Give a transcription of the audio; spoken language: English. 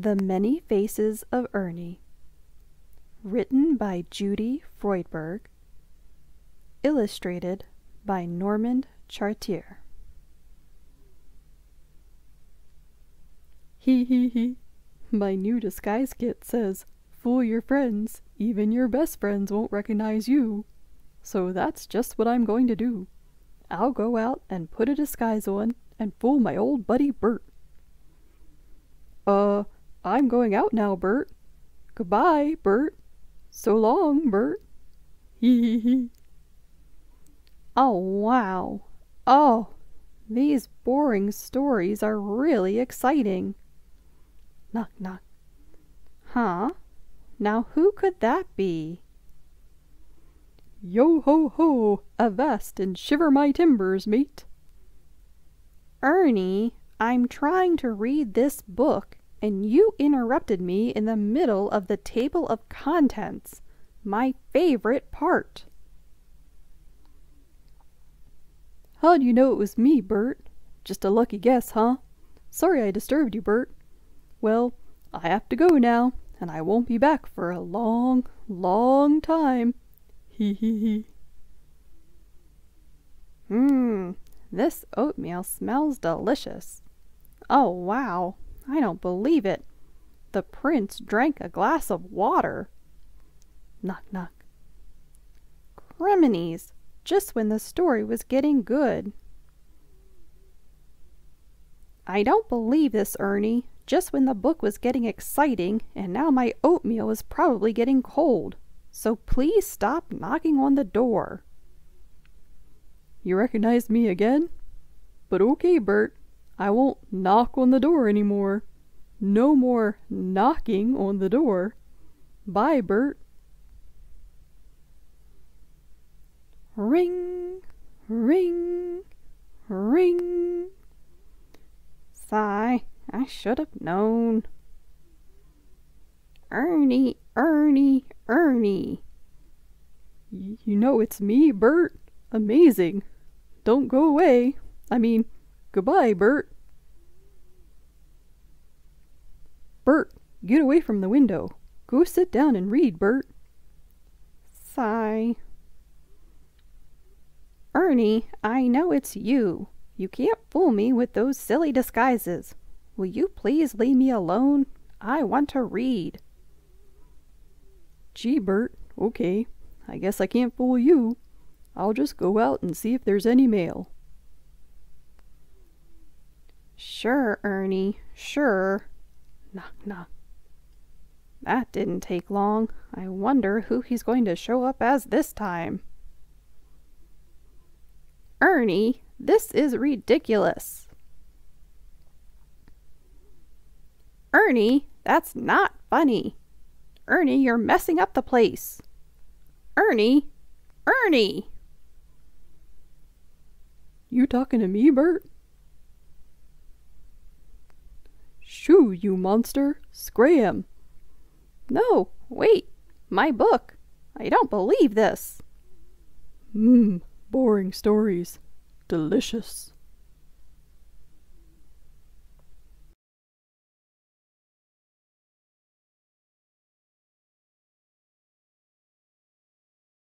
The Many Faces of Ernie. Written by Judy Freudberg. Illustrated by Normand Chartier. Hee hee hee. My new disguise kit says, Fool your friends, even your best friends won't recognize you. So that's just what I'm going to do. I'll go out and put a disguise on and fool my old buddy Bert. Uh, I'm going out now, Bert. Goodbye, Bert. So long, Bert. Hee hee hee. Oh, wow. Oh, these boring stories are really exciting. Knock, knock. Huh? Now who could that be? Yo ho ho! Avast and shiver my timbers, mate. Ernie, I'm trying to read this book and you interrupted me in the middle of the table of contents, my favorite part. How'd you know it was me, Bert? Just a lucky guess, huh? Sorry I disturbed you, Bert. Well, I have to go now, and I won't be back for a long, long time. Hee hee hee. Mmm, this oatmeal smells delicious. Oh, wow. I don't believe it. The prince drank a glass of water. Knock, knock. Criminies! Just when the story was getting good. I don't believe this, Ernie. Just when the book was getting exciting, and now my oatmeal is probably getting cold. So please stop knocking on the door. You recognize me again? But okay, Bert. I won't knock on the door anymore. No more knocking on the door. Bye, Bert. Ring, ring, ring. Sigh, I should have known. Ernie, Ernie, Ernie. Y you know it's me, Bert. Amazing. Don't go away. I mean, goodbye, Bert. Bert, get away from the window. Go sit down and read, Bert. Sigh. Ernie, I know it's you. You can't fool me with those silly disguises. Will you please leave me alone? I want to read. Gee, Bert, okay. I guess I can't fool you. I'll just go out and see if there's any mail. Sure, Ernie, sure. Knock, knock. That didn't take long. I wonder who he's going to show up as this time. Ernie, this is ridiculous. Ernie, that's not funny. Ernie, you're messing up the place. Ernie, Ernie! You talking to me, Bert? Shoo, you monster! Scram! No, wait! My book! I don't believe this! Mmm, boring stories. Delicious.